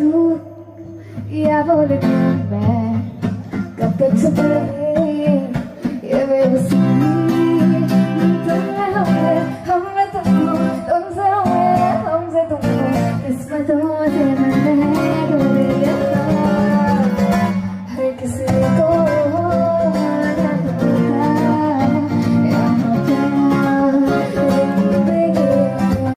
दूँ या बोल दूँ मैं कब तक सफर ये बेबसी हमसे तुम किस्मत हो तेरा